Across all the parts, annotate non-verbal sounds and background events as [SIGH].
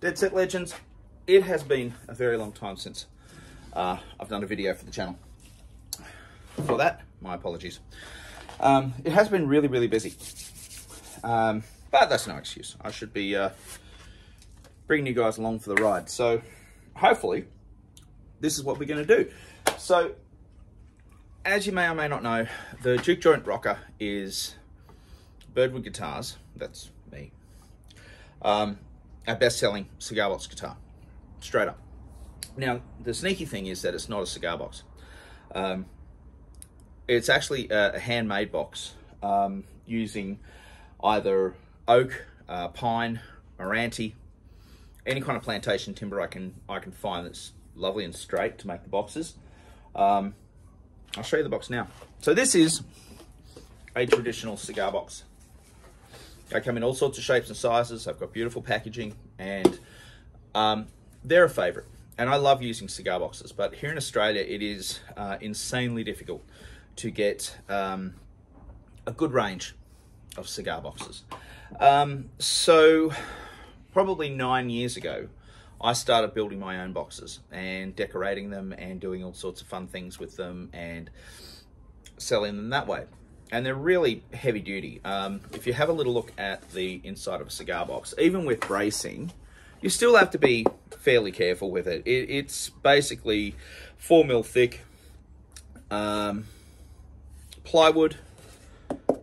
Dead Set Legends, it has been a very long time since uh, I've done a video for the channel. For that, my apologies. Um, it has been really, really busy. Um, but that's no excuse. I should be uh, bringing you guys along for the ride. So hopefully this is what we're going to do. So as you may or may not know, the Juke Joint Rocker is Birdwood Guitars, that's me, um, our best-selling cigar box guitar, straight up. Now, the sneaky thing is that it's not a cigar box. Um, it's actually a, a handmade box um, using either oak, uh, pine, Meranti, any kind of plantation timber I can I can find that's lovely and straight to make the boxes. Um, I'll show you the box now. So this is a traditional cigar box. They come in all sorts of shapes and sizes. I've got beautiful packaging and um, they're a favorite. And I love using cigar boxes, but here in Australia, it is uh, insanely difficult to get um, a good range of cigar boxes. Um, so probably nine years ago, I started building my own boxes and decorating them and doing all sorts of fun things with them and selling them that way and they're really heavy duty. Um, if you have a little look at the inside of a cigar box, even with bracing, you still have to be fairly careful with it. it it's basically four mil thick, um, plywood,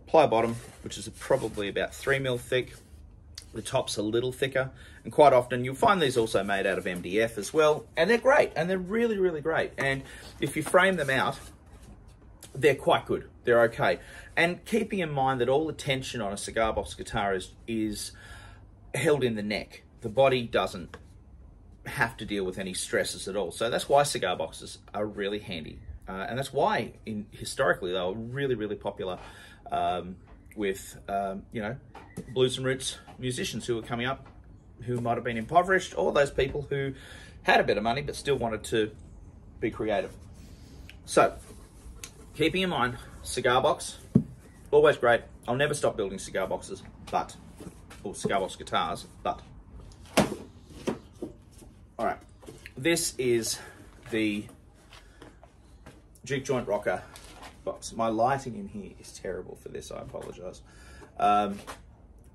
ply bottom, which is probably about three mil thick. The top's a little thicker, and quite often you'll find these also made out of MDF as well, and they're great, and they're really, really great. And if you frame them out, they're quite good. They're okay. And keeping in mind that all the tension on a cigar box guitar is, is held in the neck. The body doesn't have to deal with any stresses at all. So that's why cigar boxes are really handy. Uh, and that's why, in historically, they were really, really popular um, with, um, you know, blues and roots musicians who were coming up who might have been impoverished or those people who had a bit of money but still wanted to be creative. So keeping in mind, cigar box, always great. I'll never stop building cigar boxes, but, or cigar box guitars, but. All right, this is the Juke Joint Rocker box. My lighting in here is terrible for this, I apologize. Um,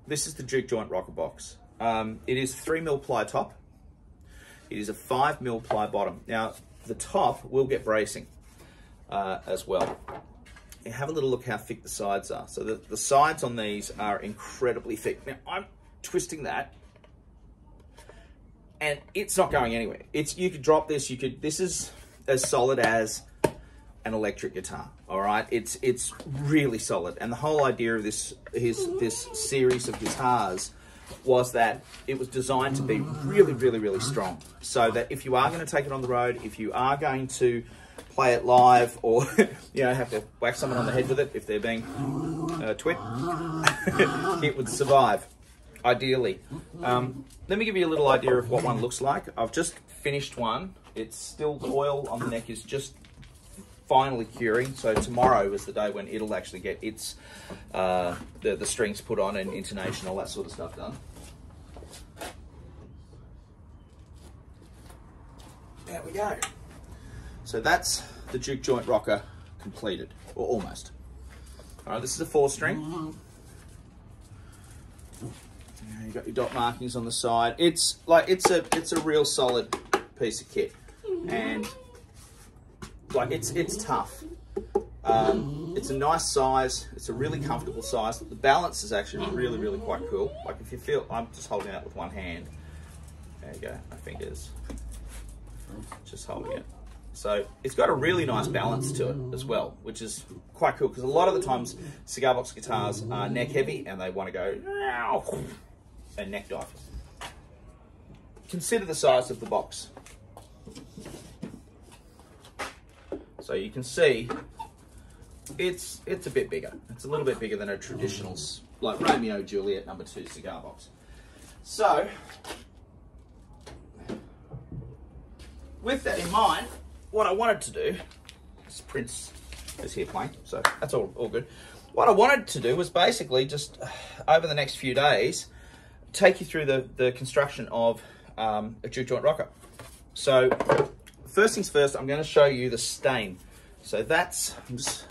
this is the Juke Joint Rocker box. Um, it is three mil ply top. It is a five mil ply bottom. Now, the top will get bracing uh, as well. And have a little look how thick the sides are. So the, the sides on these are incredibly thick. Now I'm twisting that and it's not going anywhere. It's You could drop this, you could, this is as solid as an electric guitar, all right? It's it's really solid. And the whole idea of this, his, this series of guitars was that it was designed to be really, really, really strong. So that if you are going to take it on the road, if you are going to play it live or [LAUGHS] you know have to whack someone on the head with it if they're being uh, twit. [LAUGHS] It would survive ideally. Um, let me give you a little idea of what one looks like. I've just finished one. It's still the oil on the neck is just finally curing. So tomorrow is the day when it'll actually get its uh, the, the strings put on and intonation all that sort of stuff done. There we go so that's the Juke Joint Rocker completed, or almost. All right, this is a four string. You got your dot markings on the side. It's like it's a it's a real solid piece of kit, and like it's it's tough. Um, it's a nice size. It's a really comfortable size. The balance is actually really really quite cool. Like if you feel, I'm just holding it with one hand. There you go, my fingers. Just holding it. So it's got a really nice balance to it as well, which is quite cool because a lot of the times cigar box guitars are neck heavy and they want to go and neck dive. Consider the size of the box. So you can see it's it's a bit bigger. It's a little bit bigger than a traditional like Romeo Juliet number two cigar box. So with that in mind, what I wanted to do, this Prince is here playing, so that's all, all good. What I wanted to do was basically just, uh, over the next few days, take you through the, the construction of um, a juke joint rocker. So first things first, I'm going to show you the stain. So that's, I'm just,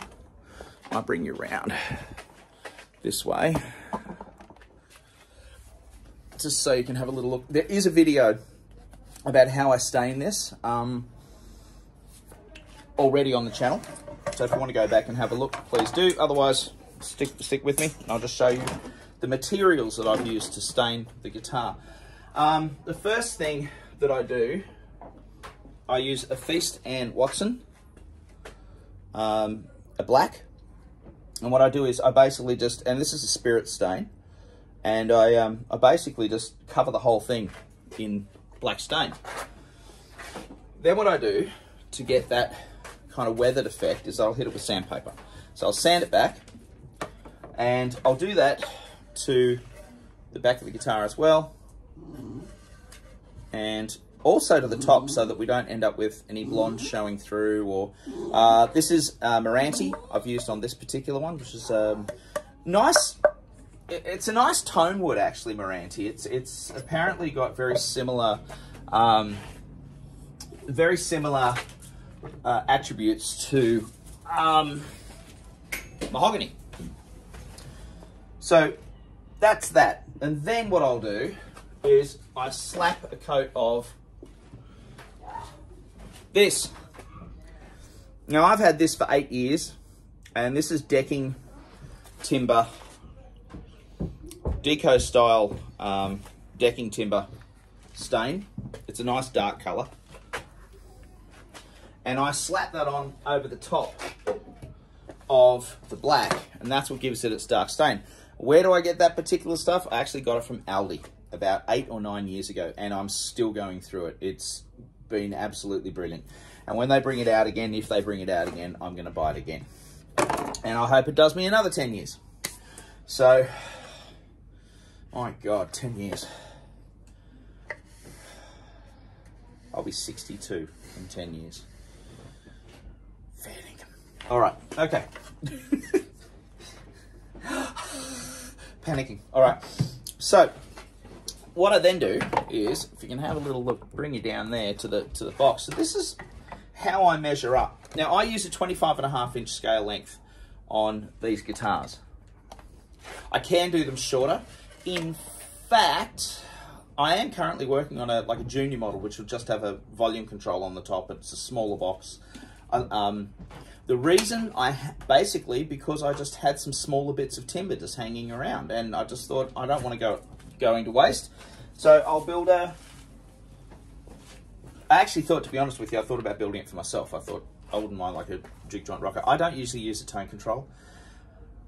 I'll bring you around this way. Just so you can have a little look. There is a video about how I stain this um, already on the channel. So if you want to go back and have a look, please do. Otherwise, stick, stick with me. I'll just show you the materials that I've used to stain the guitar. Um, the first thing that I do, I use a Feast and Watson, um, a black. And what I do is I basically just, and this is a spirit stain, and I, um, I basically just cover the whole thing in black stain. Then what I do to get that kind of weathered effect is I'll hit it with sandpaper. So I'll sand it back, and I'll do that to the back of the guitar as well and also to the top so that we don't end up with any blonde showing through or uh, this is uh, Meranti I've used on this particular one which is um, nice it's a nice tone wood actually Meranti it's it's apparently got very similar um, very similar uh, attributes to um, mahogany so that's that and then what I'll do is I slap a coat of this. Now I've had this for eight years and this is decking timber, deco style um, decking timber stain. It's a nice dark colour. And I slap that on over the top of the black and that's what gives it its dark stain. Where do I get that particular stuff? I actually got it from Aldi about eight or nine years ago, and I'm still going through it. It's been absolutely brilliant. And when they bring it out again, if they bring it out again, I'm going to buy it again. And I hope it does me another 10 years. So, my God, 10 years. I'll be 62 in 10 years. Fair All right, okay. Panicking. All right. So, what I then do is, if you can have a little look, bring you down there to the to the box. So this is how I measure up. Now I use a 25 and a half inch scale length on these guitars. I can do them shorter. In fact, I am currently working on a like a junior model, which will just have a volume control on the top. It's a smaller box. Uh, um, the reason I basically because I just had some smaller bits of timber just hanging around, and I just thought I don't want to go going to waste. So I'll build a... I actually thought, to be honest with you, I thought about building it for myself. I thought I wouldn't mind like a juke joint rocker. I don't usually use a tone control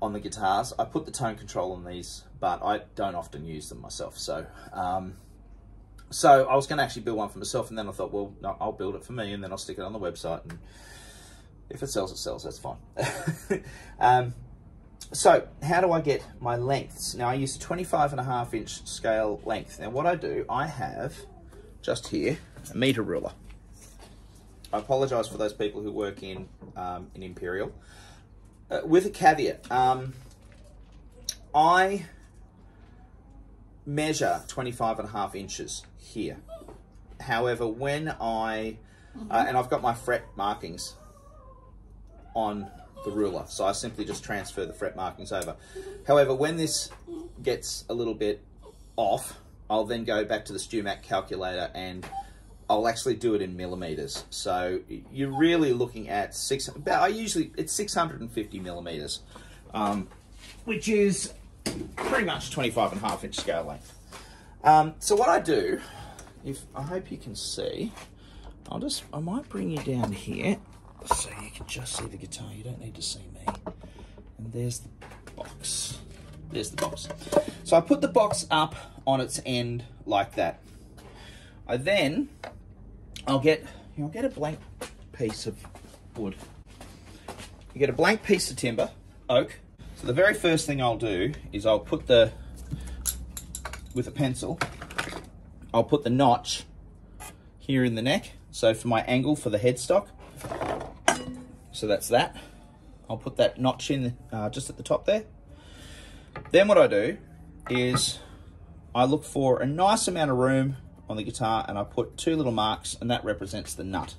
on the guitars. I put the tone control on these, but I don't often use them myself. So, um, so I was going to actually build one for myself, and then I thought, well, no, I'll build it for me, and then I'll stick it on the website, and if it sells, it sells. That's fine. [LAUGHS] um, so how do I get my lengths? Now I use a 25 and a half inch scale length. Now what I do, I have just here a meter ruler. I apologise for those people who work in um, in Imperial. Uh, with a caveat, um, I measure 25 and a half inches here. However, when I, uh, and I've got my fret markings on the ruler. So I simply just transfer the fret markings over. However, when this gets a little bit off, I'll then go back to the StewMac calculator and I'll actually do it in millimeters. So you're really looking at six, about, I usually, it's 650 millimeters, um, which is pretty much 25 and a half inch scale length. Um, so what I do, if I hope you can see, I'll just, I might bring you down here so you can just see the guitar. You don't need to see me. And there's the box. There's the box. So I put the box up on its end like that. I then, I'll get, you know, I'll get a blank piece of wood. You get a blank piece of timber, oak. So the very first thing I'll do is I'll put the, with a pencil, I'll put the notch here in the neck. So for my angle for the headstock, so that's that. I'll put that notch in uh, just at the top there. Then what I do is I look for a nice amount of room on the guitar and I put two little marks and that represents the nut.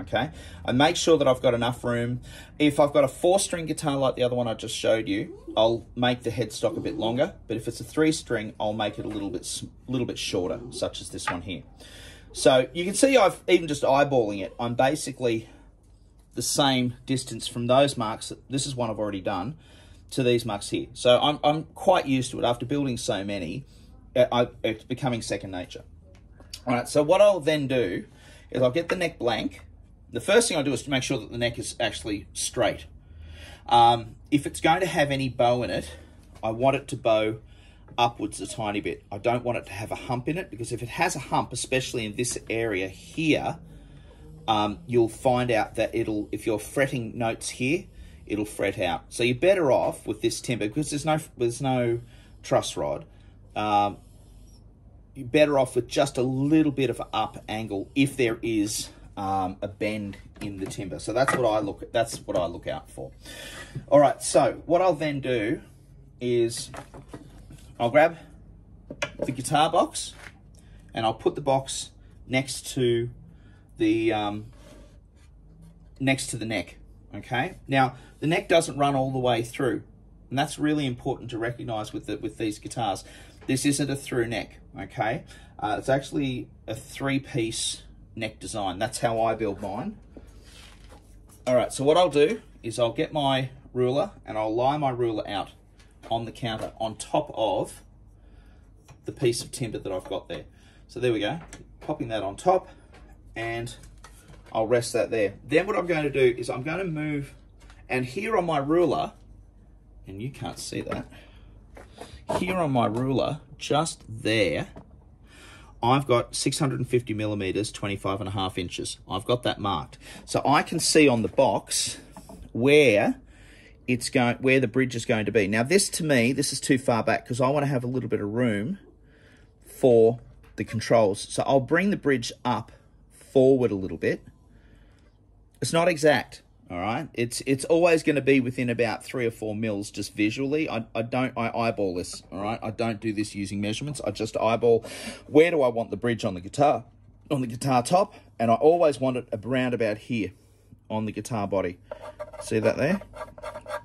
Okay, I make sure that I've got enough room. If I've got a four string guitar like the other one I just showed you, I'll make the headstock a bit longer. But if it's a three string, I'll make it a little bit, little bit shorter, such as this one here. So you can see I've even just eyeballing it, I'm basically the same distance from those marks. This is one I've already done to these marks here. So I'm, I'm quite used to it after building so many. Uh, I, it's becoming second nature. All right, so what I'll then do is I'll get the neck blank. The first thing I do is to make sure that the neck is actually straight. Um, if it's going to have any bow in it, I want it to bow upwards a tiny bit. I don't want it to have a hump in it because if it has a hump, especially in this area here, um, you'll find out that it'll, if you're fretting notes here, it'll fret out. So you're better off with this timber because there's no, there's no truss rod. Um, you're better off with just a little bit of up angle if there is um, a bend in the timber. So that's what I look at. that's what I look out for. All right, so what I'll then do is I'll grab the guitar box and I'll put the box next to the um, next to the neck. Okay. Now the neck doesn't run all the way through, and that's really important to recognize with the, with these guitars. This isn't a through neck. Okay. Uh, it's actually a three piece neck design. That's how I build mine. All right. So what I'll do is I'll get my ruler and I'll lie my ruler out on the counter on top of the piece of timber that I've got there. So there we go, popping that on top and I'll rest that there. Then what I'm going to do is I'm going to move, and here on my ruler, and you can't see that, here on my ruler, just there, I've got 650 millimeters, 25 and a half inches. I've got that marked. So I can see on the box where it's going where the bridge is going to be. Now this to me, this is too far back because I want to have a little bit of room for the controls. So I'll bring the bridge up forward a little bit. It's not exact, all right? It's it's always going to be within about three or four mils just visually. I, I don't, I eyeball this, all right? I don't do this using measurements. I just eyeball where do I want the bridge on the guitar, on the guitar top, and I always want it around about here on the guitar body. See that there?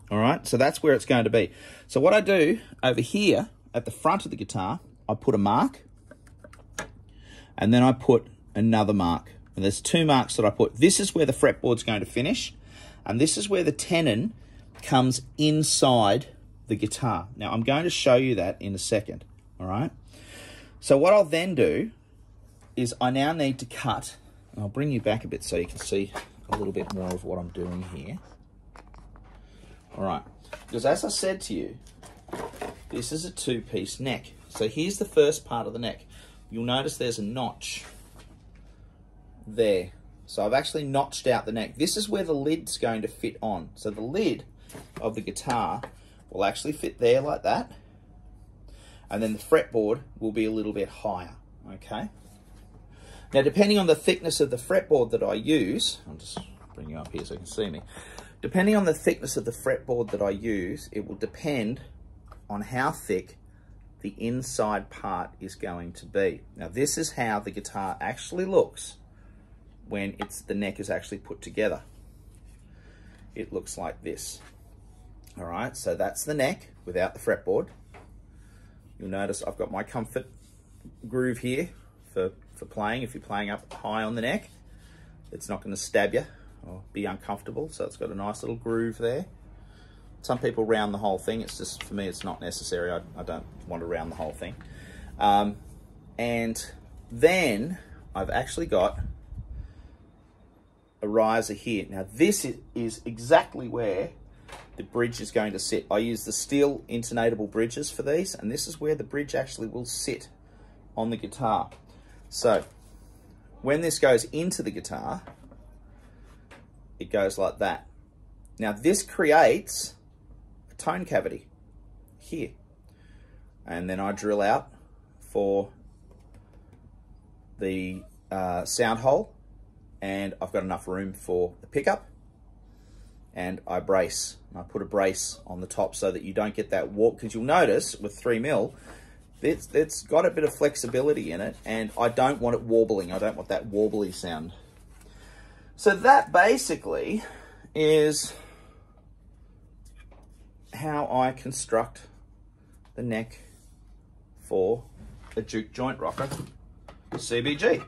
All right, so that's where it's going to be. So what I do over here at the front of the guitar, I put a mark and then I put another mark. And there's two marks that I put. This is where the fretboard's going to finish and this is where the tenon comes inside the guitar. Now I'm going to show you that in a second, all right? So what I'll then do is I now need to cut, I'll bring you back a bit so you can see a little bit more of what I'm doing here. All right, because as I said to you, this is a two-piece neck. So here's the first part of the neck. You'll notice there's a notch there. So I've actually notched out the neck. This is where the lid's going to fit on. So the lid of the guitar will actually fit there like that. And then the fretboard will be a little bit higher, okay? Now, depending on the thickness of the fretboard that I use, I'll just bring you up here so you can see me. Depending on the thickness of the fretboard that I use, it will depend on how thick the inside part is going to be. Now this is how the guitar actually looks when it's the neck is actually put together. It looks like this. All right, so that's the neck without the fretboard. You'll notice I've got my comfort groove here for, for playing. If you're playing up high on the neck, it's not gonna stab you or be uncomfortable. So it's got a nice little groove there. Some people round the whole thing. It's just, for me, it's not necessary. I, I don't want to round the whole thing. Um, and then I've actually got a riser here. Now this is exactly where the bridge is going to sit. I use the steel intonatable bridges for these, and this is where the bridge actually will sit on the guitar. So when this goes into the guitar, it goes like that. Now this creates a tone cavity here. And then I drill out for the uh, sound hole and I've got enough room for the pickup and I brace. I put a brace on the top so that you don't get that warp because you'll notice with 3 mil it's, it's got a bit of flexibility in it and I don't want it warbling. I don't want that warbly sound. So that basically is how I construct the neck for a juke joint rocker CBG.